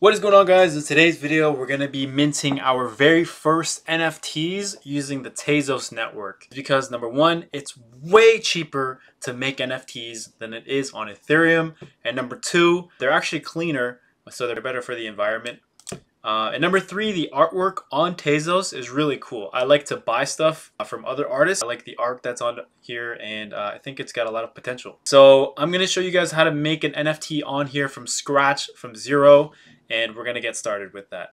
What is going on guys? In today's video, we're going to be minting our very first NFTs using the Tezos network. Because number one, it's way cheaper to make NFTs than it is on Ethereum. And number two, they're actually cleaner, so they're better for the environment. Uh, and number three, the artwork on Tezos is really cool. I like to buy stuff from other artists. I like the art that's on here and uh, I think it's got a lot of potential. So I'm going to show you guys how to make an NFT on here from scratch, from zero and we're to get started with that.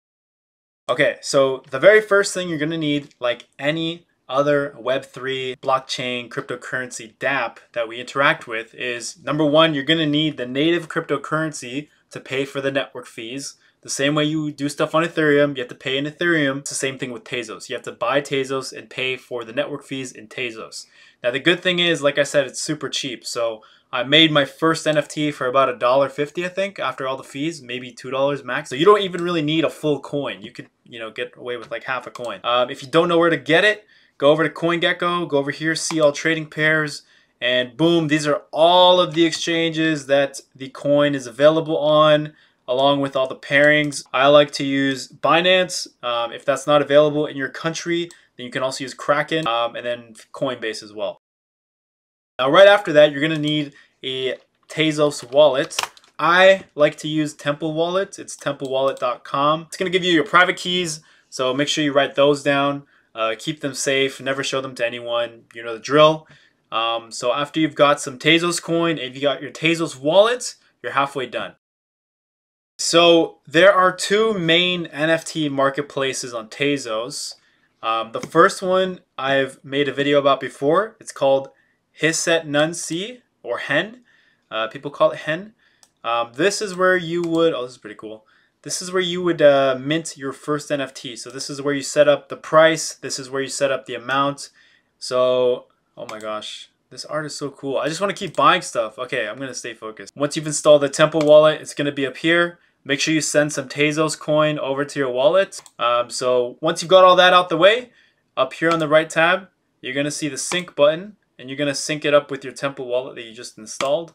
Okay, so the very first thing you're to need, like any other Web3 blockchain cryptocurrency dApp that we interact with is number one, you're to need the native cryptocurrency to pay for the network fees. The same way you do stuff on Ethereum, you have to pay in Ethereum. It's the same thing with Tezos. You have to buy Tezos and pay for the network fees in Tezos. Now the good thing is, like I said, it's super cheap. So I made my first NFT for about a dollar fifty, I think, after all the fees, maybe two dollars max. So you don't even really need a full coin. You could, you know, get away with like half a coin. Um, if you don't know where to get it, go over to CoinGecko, go over here, see all trading pairs, and boom, these are all of the exchanges that the coin is available on along with all the pairings. I like to use Binance. Um, if that's not available in your country, then you can also use Kraken um, and then Coinbase as well. Now, right after that, you're going to need a Tezos wallet. I like to use Temple Wallet. It's templewallet.com. It's going to give you your private keys, so make sure you write those down. Uh, keep them safe. Never show them to anyone. You know the drill. Um, so after you've got some Tezos coin, if you got your Tezos wallet, you're halfway done. So there are two main NFT marketplaces on Tezos. Um, the first one I've made a video about before. It's called Hic et Nunc or Hen. Uh, people call it Hen. Um, this is where you would, oh, this is pretty cool. This is where you would uh, mint your first NFT. So this is where you set up the price. This is where you set up the amount. So, oh my gosh, this art is so cool. I just want to keep buying stuff. Okay, I'm going to stay focused. Once you've installed the Temple wallet, it's going to be up here. Make sure you send some Tezos coin over to your wallet. Um, so once you've got all that out the way, up here on the right tab, you're going to see the sync button and you're going to sync it up with your Temple wallet that you just installed.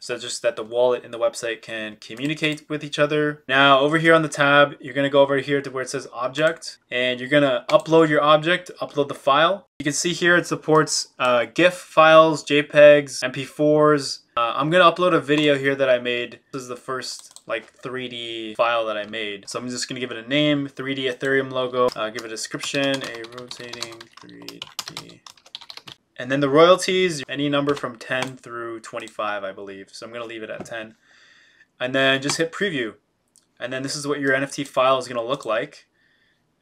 So just that the wallet and the website can communicate with each other. Now over here on the tab, you're to go over here to where it says object and you're to upload your object, upload the file. You can see here it supports uh, GIF files, JPEGs, MP4s. Uh, I'm going to upload a video here that I made. This is the first like 3D file that I made. So I'm just going to give it a name, 3D Ethereum logo, uh, give it a description, a rotating 3D and then the royalties, any number from 10 through 25, I believe. So I'm going to leave it at 10. And then just hit preview. And then this is what your NFT file is going to look like.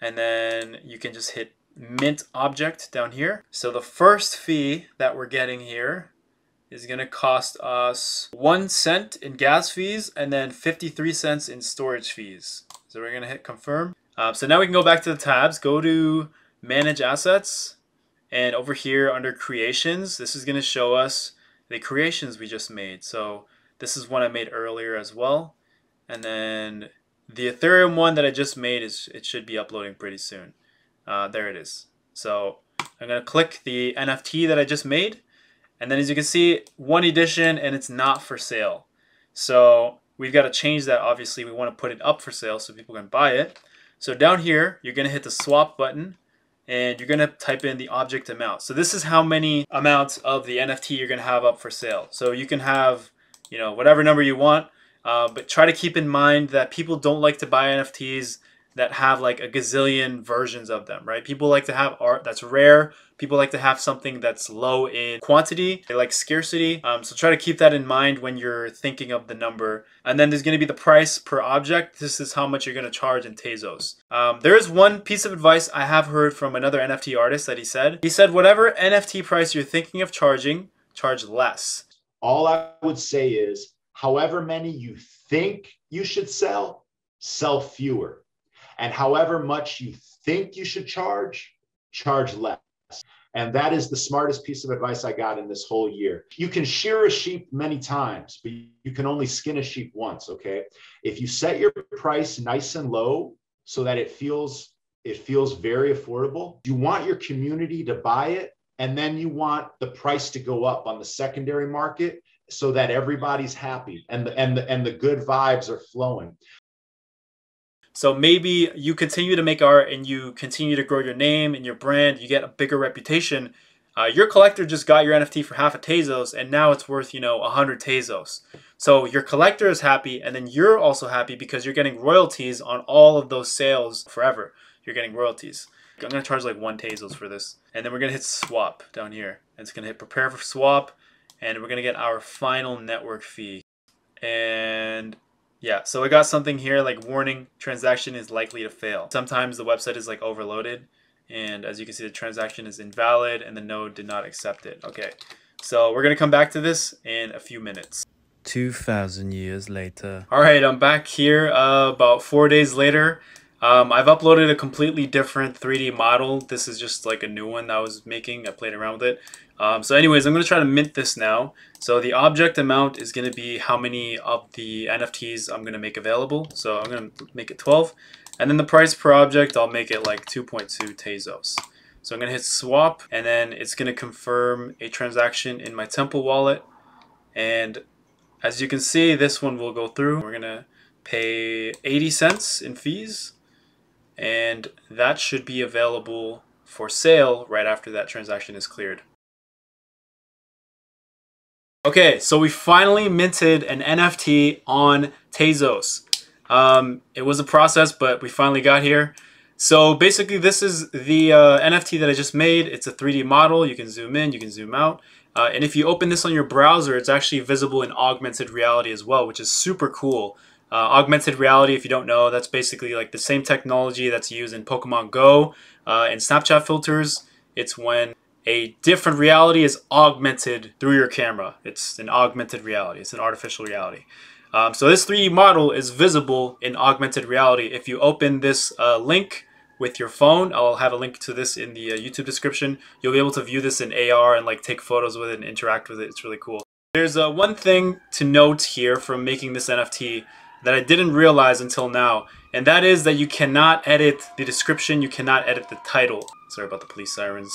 And then you can just hit mint object down here. So the first fee that we're getting here is going to cost us 1 cent in gas fees and then 53 cents in storage fees. So we're going to hit confirm. Uh, so now we can go back to the tabs, go to manage assets, and over here under creations, this is going to show us the creations we just made. So this is one I made earlier as well. And then the Ethereum one that I just made, is it should be uploading pretty soon. Uh, there it is. So I'm going to click the NFT that I just made. And then as you can see, one edition and it's not for sale. So we've got to change that. Obviously, we want to put it up for sale so people can buy it. So down here, you're going to hit the swap button and you're going to type in the object amount. So this is how many amounts of the NFT you're going to have up for sale. So you can have, you know, whatever number you want, uh, but try to keep in mind that people don't like to buy NFTs that have like a gazillion versions of them, right? People like to have art that's rare. People like to have something that's low in quantity. They like scarcity. Um, so try to keep that in mind when you're thinking of the number. And then there's going to be the price per object. This is how much you're going to charge in Tezos. Um, there is one piece of advice I have heard from another NFT artist that he said. He said, whatever NFT price you're thinking of charging, charge less. All I would say is, however many you think you should sell, sell fewer and however much you think you should charge, charge less. And that is the smartest piece of advice I got in this whole year. You can shear a sheep many times, but you can only skin a sheep once, okay? If you set your price nice and low so that it feels it feels very affordable, you want your community to buy it and then you want the price to go up on the secondary market so that everybody's happy and the, and the, and the good vibes are flowing. So maybe you continue to make art and you continue to grow your name and your brand, you get a bigger reputation. Uh, your collector just got your NFT for half a Tezos and now it's worth, you know, 100 Tezos. So your collector is happy and then you're also happy because you're getting royalties on all of those sales forever. You're getting royalties. I'm going to charge like one Tezos for this. And then we're going to hit swap down here. It's going to hit prepare for swap and we're going to get our final network fee. And yeah, so I got something here like warning transaction is likely to fail. Sometimes the website is like overloaded and as you can see the transaction is invalid and the node did not accept it. Okay, so we're gonna come back to this in a few minutes. 2,000 years later. All right, I'm back here uh, about four days later. Um, I've uploaded a completely different 3D model. This is just like a new one that I was making. I played around with it. Um, so anyways, I'm going to try to mint this now. So the object amount is going to be how many of the NFTs I'm going to make available. So I'm going to make it 12. And then the price per object, I'll make it like 2.2 Tezos. So I'm going to hit swap and then it's going to confirm a transaction in my Temple wallet. And as you can see, this one will go through. We're going to pay 80 cents in fees and that should be available for sale right after that transaction is cleared. Okay, so we finally minted an NFT on Tezos. Um, it was a process, but we finally got here. So basically, this is the uh, NFT that I just made. It's a 3D model. You can zoom in, you can zoom out. Uh, and if you open this on your browser, it's actually visible in augmented reality as well, which is super cool. Uh, augmented reality, if you don't know, that's basically like the same technology that's used in Pokemon Go uh, and Snapchat filters. It's when a different reality is augmented through your camera. It's an augmented reality. It's an artificial reality. Um, so this 3D model is visible in augmented reality. If you open this uh, link with your phone, I'll have a link to this in the uh, YouTube description. You'll be able to view this in AR and like take photos with it and interact with it. It's really cool. There's uh, one thing to note here from making this NFT that I didn't realize until now, and that is that you cannot edit the description, you cannot edit the title. Sorry about the police sirens.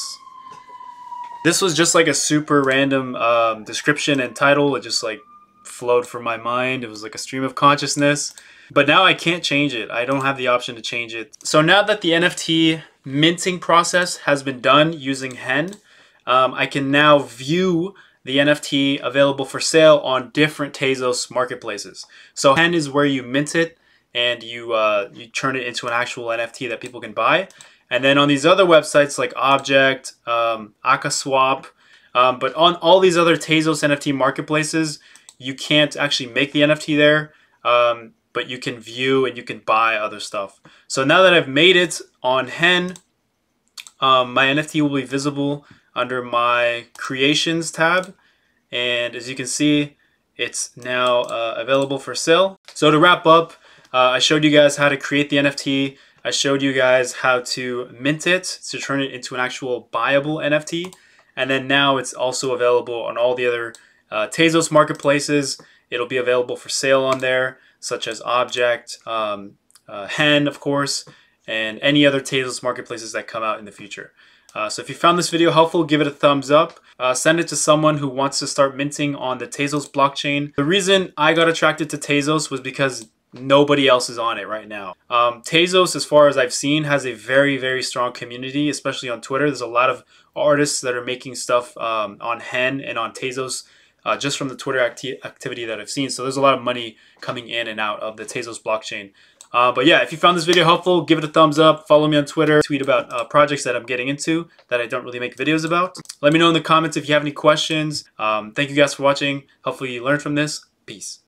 This was just like a super random um, description and title. It just like flowed from my mind. It was like a stream of consciousness. But now I can't change it. I don't have the option to change it. So now that the NFT minting process has been done using Hen, um, I can now view the NFT available for sale on different Tezos marketplaces. So Hen is where you mint it and you uh, you turn it into an actual NFT that people can buy. And then on these other websites like OBJKT, um, Akaswap, um, but on all these other Tezos NFT marketplaces, you can't actually make the NFT there, um, but you can view and you can buy other stuff. So now that I've made it on Hen, um, my NFT will be visible under my Creations tab. And as you can see, it's now uh, available for sale. So to wrap up, uh, I showed you guys how to create the NFT. I showed you guys how to mint it to turn it into an actual buyable NFT. And then now it's also available on all the other uh, Tezos marketplaces. It'll be available for sale on there, such as OBJKT, um, uh, Hen, of course, and any other Tezos marketplaces that come out in the future. Uh, so if you found this video helpful, give it a thumbs up. Uh, send it to someone who wants to start minting on the Tezos blockchain. The reason I got attracted to Tezos was because nobody else is on it right now. Um, Tezos, as far as I've seen, has a very, very strong community, especially on Twitter. There's a lot of artists that are making stuff um, on Hen and on Tezos uh, just from the Twitter acti activity that I've seen. So there's a lot of money coming in and out of the Tezos blockchain. Uh, but yeah, if you found this video helpful, give it a thumbs up. Follow me on Twitter. Tweet about uh, projects that I'm getting into that I don't really make videos about. Let me know in the comments if you have any questions. Um, thank you guys for watching. Hopefully you learned from this. Peace.